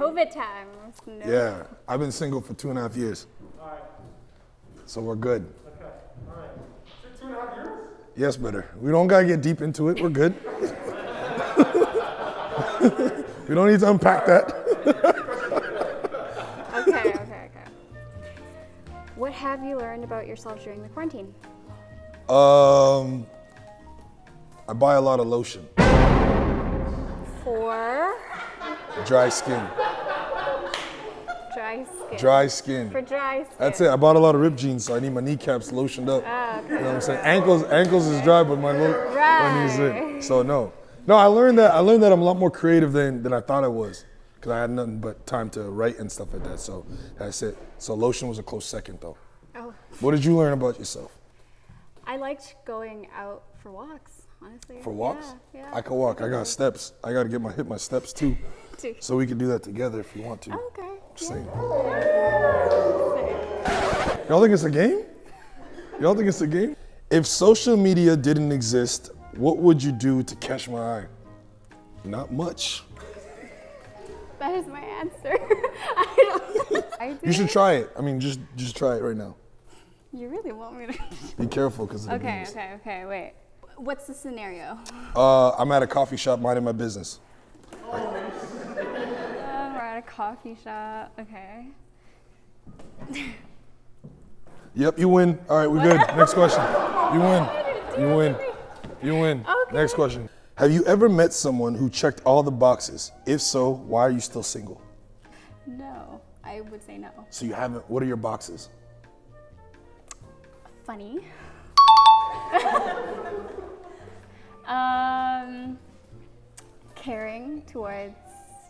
COVID times. No. Yeah, I've been single for two and a half years. All right. So we're good. Okay, all right. Is it two and a half years? Yes, better. We don't gotta get deep into it. We're good. we don't need to unpack that. Okay, okay, okay. What have you learned about yourself during the quarantine? Um, I buy a lot of lotion. For Dry skin. Dry skin. Dry skin. For dry skin. That's it. I bought a lot of ripped jeans, so I need my kneecaps lotioned up. Ah, You know what I'm saying? Ankles, ankles is dry, but my, lo- my knees Right. So no, no. I learned that. I learned that I'm a lot more creative than than I thought I was, because I had nothing but time to write and stuff like that. So that's it. So lotion was a close second, though. Oh, What did you learn about yourself? I liked going out for walks. Honestly. For walks? Yeah. yeah. I can walk. I got steps. I got to get my hit my steps too. Too. So we can do that together if you want to. Okay. Same. Y'all think it's a game? Y'all think it's a game? If social media didn't exist, what would you do to catch my eye? Not much. That is my answer. I don't. I You should try it. I mean, just just try it right now. You really want me to? Be careful because Okay, okay, okay. Wait. What's the scenario? Uh, I'm at a coffee shop minding my business. A coffee shop. Okay. Yep, you win. All right, we're good. Next question. You win. You win. You win. Okay. Next question. Have you ever met someone who checked all the boxes? If so, why are you still single? No, I would say no. So you haven't. What are your boxes? Funny. um, caring towards,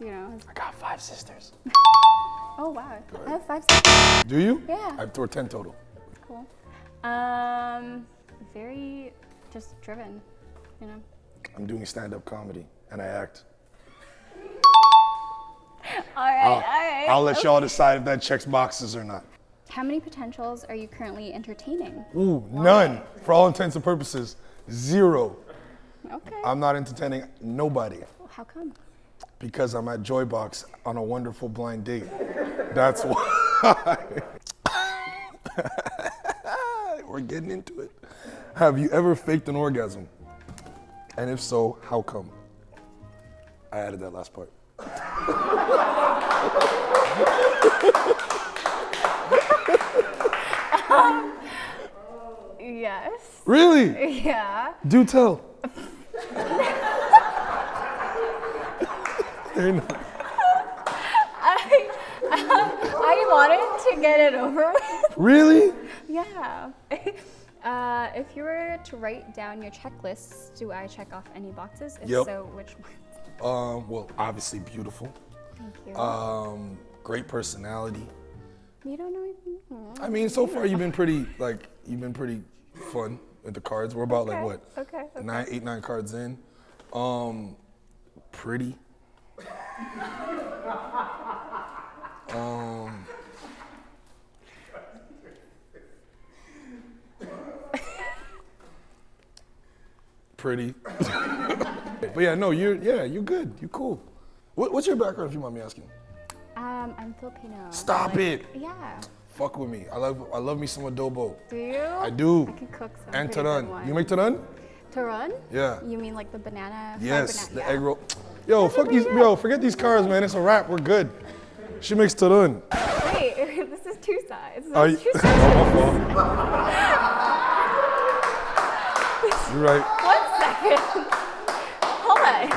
you know. I got five sisters. Oh wow, I have five. Sisters. Do you? Yeah. I have or ten total. Cool. Um, very just driven, you know. I'm doing stand-up comedy and I act. All right, I'll, all right. I'll let y'all decide if that checks boxes or not. How many potentials are you currently entertaining? Ooh, none. For all intents and purposes, zero. Okay. I'm not entertaining nobody How come? Because I'm at Joybox on a wonderful blind date. That's why. We're getting into it. Have you ever faked an orgasm? And if so, how come? I added that last part. Um, yes. Really? Yeah. Do tell. Very nice. I, I wanted to get it over with. really? Yeah. Uh, if you were to write down your checklist, do I check off any boxes? If Yep. so, which ones? Um, well, obviously beautiful. Thank you. Um, great personality. you don't know anything? I mean, so far you've been pretty like you've been pretty fun with the cards. We're about like what okay, okay. nine, eight, nine cards in. Um, pretty. Um. Pretty. but yeah, no, you're yeah, you're good. You're cool. What, what's your background, if you mind me asking? Um, I'm Filipino. Stop Like- it. Yeah. Fuck with me. I love I love me some adobo. Do you? I do. I can cook some. And turon. You make turon? Turon? Yeah. You mean like the banana? Yes, banana- the yeah. egg roll. Yo, fuck these. Yo, forget these cars, man. It's a wrap. We're good. She makes turon. Wait, this is two sides. Are you? This is two oh, sides. my fault. You're right. One second. Hold on.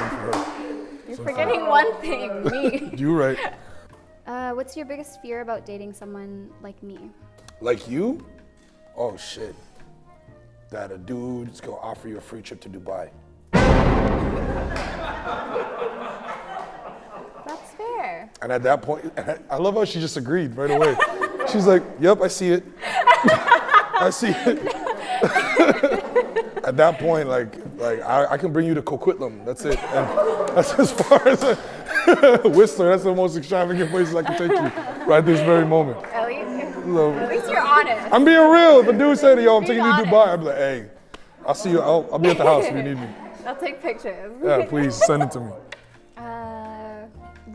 You're forgetting one thing. Me. You're right. Uh, what's your biggest fear about dating someone like me? Like you? Oh shit. That a dude's gonna offer you a free trip to Dubai. That's fair. And at that point, I love how she just agreed right away. She's like, "Yep, I see it. I see it." at that point, like, like I, I can bring you to Coquitlam. That's it. And that's as far as a, Whistler. That's the most extravagant places I can take you right this very moment. At least, So, at least you're honest. I'm being real. If a dude said, "Yo, I'm Be taking you to. Dubai," I'm like, "Hey, I'll see you. I'll, I'll be at the house if you need me." I'll take pictures. Yeah, please send it to me. Uh,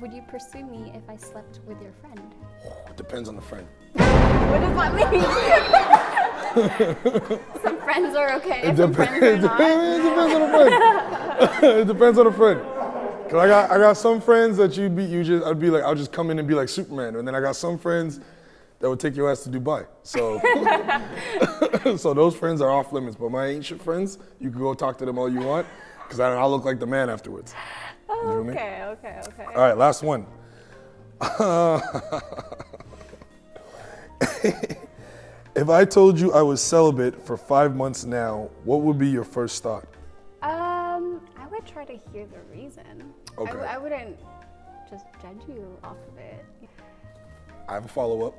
would you pursue me if I slept with your friend? It depends on the friend. What does that mean? some friends are okay, It, dep- friends are not. it depends on the friend. it depends on the friend. Cause I got I got some friends that you'd be you just I'd be like I'll just come in and be like Superman, and then I got some friends that would take your ass to Dubai. So so those friends are off limits. But my ancient friends, you can go talk to them all you want, cause I, I'll look like the man afterwards. Oh, okay, okay, okay. All right, last one. if I told you I was celibate for five months now, what would be your first thought? Um, I would try to hear the reason. I Okay. w- I wouldn't just judge you off of it. I have a follow up.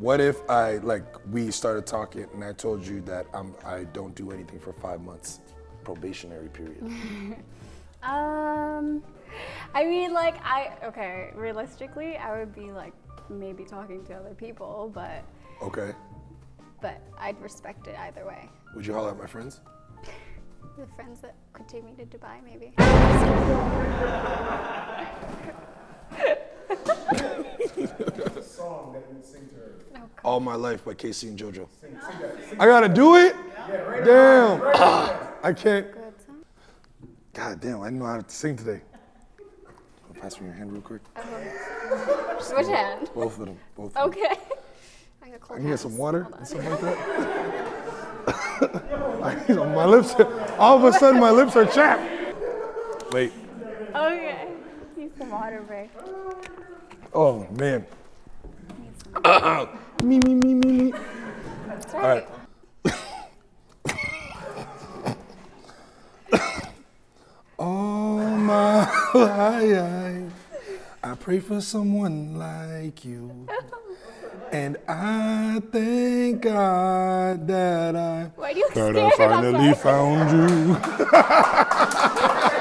What if I like we started talking and I told you that I'm I don't do anything for five months, probationary period. Um, I mean, like, I, okay, realistically, I would be like maybe talking to other people, but, Okay. but I'd respect it either way. Would you holler at my friends? The friends that could take me to Dubai, maybe. Song that you would sing to her. All my life by K-Ci and JoJo. I gotta do it. Damn. I can't. God damn, I didn't know how to sing today. Pass me your hand real quick. Which hand? Both of them. Both. Of them. Okay. I got cold I can get hands. some water Hold and something like that. I- you know, my lips, all of a sudden my lips are chapped. Wait. Okay. Need some water break. Oh man. Need. Me me me me me. Sorry. All right. All my life, I pray for someone like you. And I thank God that I Why do you that I finally found you.